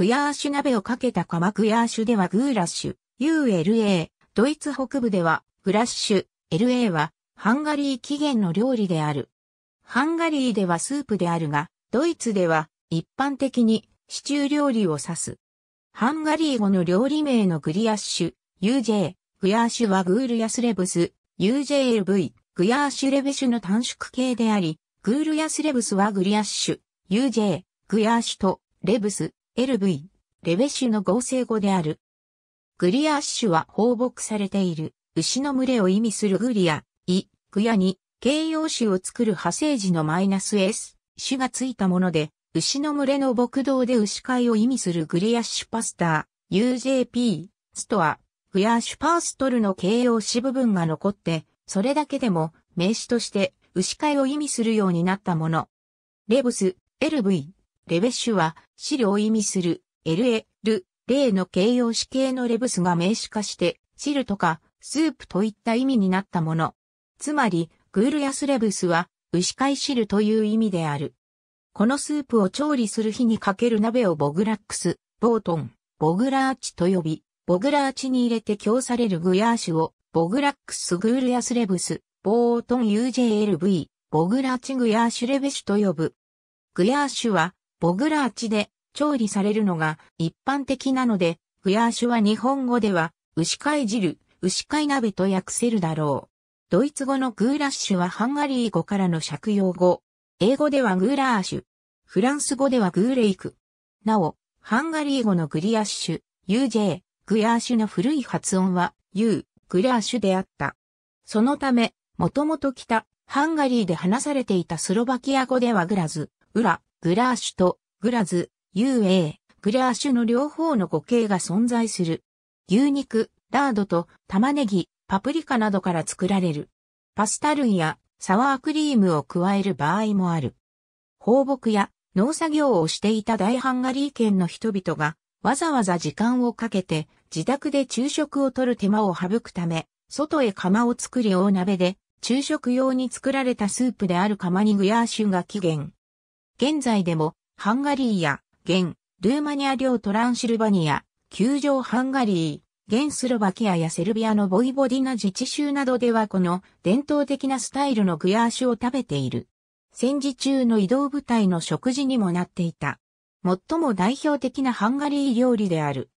グヤーシュ鍋をかけた釜グヤーシュではグーラッシュ、ULA、ドイツ北部ではグラッシュ、LA はハンガリー起源の料理である。ハンガリーではスープであるが、ドイツでは一般的にシチュー料理を指す。ハンガリー語の料理名のグリアッシュ、UJ、グヤーシュはグールヤスレブス、UJLV、グヤーシュレベシュの短縮形であり、グールヤスレブスはグリアッシュ、UJ、グヤーシュと、レブス、LV、レベシュの合成語である。グリアッシュは放牧されている、牛の群れを意味するグリア、イ、グヤに、形容詞を作る派生時のマイナス S、種がついたもので、牛の群れの牧道で牛飼いを意味するグリアッシュパスター、UJP、ストア、グヤーシュパーストルの形容詞部分が残って、それだけでも名詞として牛飼いを意味するようになったもの。レブス、LV、レベッシュは汁を意味する LA、ル、例の形容詞形のレブスが名詞化して汁とかスープといった意味になったもの。つまり、グールヤスレブスは牛飼い汁という意味である。このスープを調理する日にかける鍋をボグラックス、ボートン、ボグラーチと呼び、ボグラーチに入れて供されるグヤーシュを、ボグラックスグールヤスレブス、ボートン UJLV、ボグラーチグヤーシュレベシュと呼ぶ。グヤーシュは、ボグラーチで調理されるのが一般的なので、グヤーシュは日本語では、牛飼い汁、牛飼い鍋と訳せるだろう。ドイツ語のグーラッシュはハンガリー語からの借用語。英語ではグーラーシュ。フランス語ではグーレイク。なお、ハンガリー語のグリアッシュ、UJ、グヤーシュの古い発音は U、グラーシュであった。そのため、もともと北、ハンガリーで話されていたスロバキア語ではグラズ、ウラ、グラーシュと、グラズ、UA、グラーシュの両方の語形が存在する。牛肉、ラードと玉ねぎ、パプリカなどから作られる。パスタ類やサワークリームを加える場合もある。放牧や農作業をしていた大ハンガリー県の人々がわざわざ時間をかけて自宅で昼食をとる手間を省くため、外へ釜を作り大鍋で昼食用に作られたスープである釜にグヤーシュが起源。現在でもハンガリーや現ルーマニア領トランシルバニア、旧城ハンガリー、現スロバキアやセルビアのボイボディナ自治州などではこの伝統的なスタイルのグヤーシュを食べている。戦時中の移動部隊の食事にもなっていた。最も代表的なハンガリー料理である。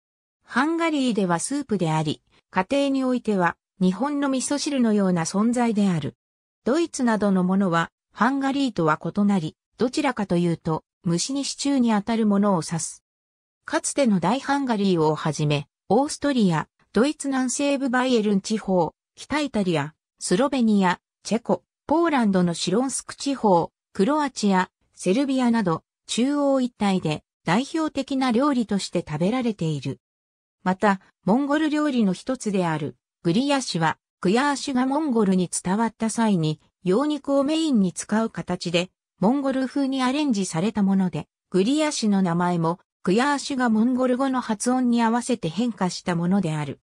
ハンガリーではスープであり、家庭においては日本の味噌汁のような存在である。ドイツなどのものはハンガリーとは異なり、どちらかというと蒸し煮シチューにあたるものを指す。かつての大ハンガリーをはじめ、オーストリア、ドイツ南西部バイエルン地方、北イタリア、スロベニア、チェコ、ポーランドのシロンスク地方、クロアチア、セルビアなど、中央一帯で代表的な料理として食べられている。また、モンゴル料理の一つである、グリヤシは、グヤーシュがモンゴルに伝わった際に、羊肉をメインに使う形で、モンゴル風にアレンジされたもので、グリヤシの名前もクヤーシがモンゴル語の発音に合わせて変化したものである。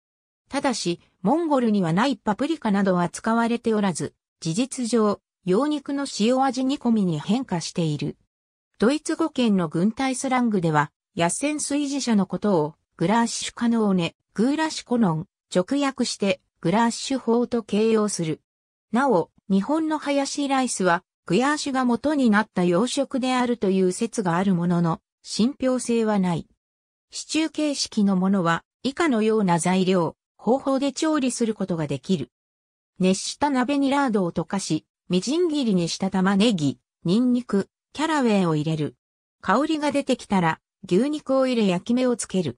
ただし、モンゴルにはないパプリカなどは使われておらず、事実上、羊肉の塩味煮込みに変化している。ドイツ語圏の軍隊スラングでは、野戦水事者のことを、グラッシュカノーネ、グーラシュコノン、直訳して、グラッシュ法と形容する。なお、日本のハヤシライスは、グヤーシュが元になった洋食であるという説があるものの、信憑性はない。シチュー形式のものは以下のような材料、方法で調理することができる。熱した鍋にラードを溶かし、みじん切りにした玉ねぎ、ニンニク、キャラウェイを入れる。香りが出てきたら、牛肉を入れ焼き目をつける。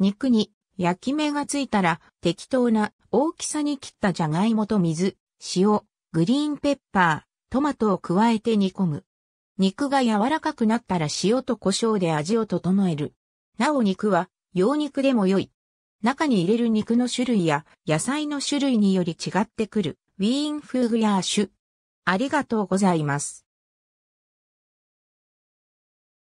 肉に焼き目がついたら、適当な大きさに切ったじゃがいもと水、塩、グリーンペッパー、トマトを加えて煮込む。肉が柔らかくなったら塩と胡椒で味を整える。なお肉は洋肉でも良い。中に入れる肉の種類や野菜の種類により違ってくる。ウィーンフーグヤーシュ。ありがとうございます。